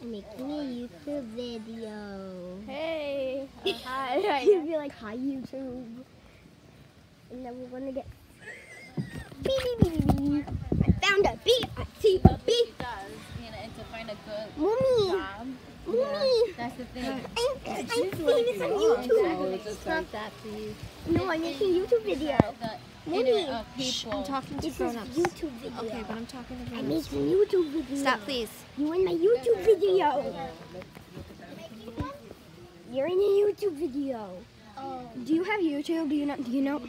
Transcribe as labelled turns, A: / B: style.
A: I'm making a YouTube video.
B: Hey. Uh, hi.
A: You'd be like, hi YouTube. And then we're gonna get beep beep beep beep beep. I found a beep. I see a beep.
B: does, you know, and to find a good
A: Mommy,
B: job.
A: mommy.
B: That's the thing.
A: I'm, I'm famous on YouTube.
B: Stop that, please.
A: No, I'm making YouTube video.
B: The Of uh, people.
C: I'm talking to grown-ups.
A: YouTube video.
C: Okay, but I'm talking to grown-ups.
A: making a YouTube video.
C: Stop, please.
A: You're in my YouTube video. You're in a YouTube video. Oh. Do you have YouTube? Do you not? Do you know?